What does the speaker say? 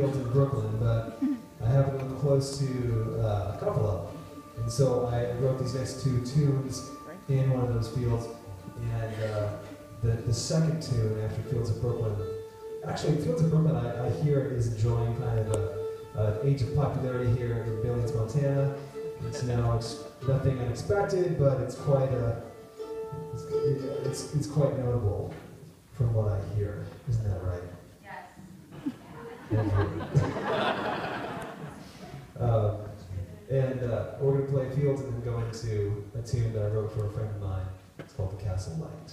fields in Brooklyn, but I to live close to uh, a couple of them. And so I wrote these next two tunes in one of those fields. And uh, the, the second tune after Fields of Brooklyn, actually, Fields of Brooklyn, I, I hear is enjoying kind of an age of popularity here in Billings, Montana. It's now it's nothing unexpected, but it's quite a, it's, it's, it's quite notable from what I hear. Isn't that right? To a tune that I wrote for a friend of mine. It's called The Castle Light.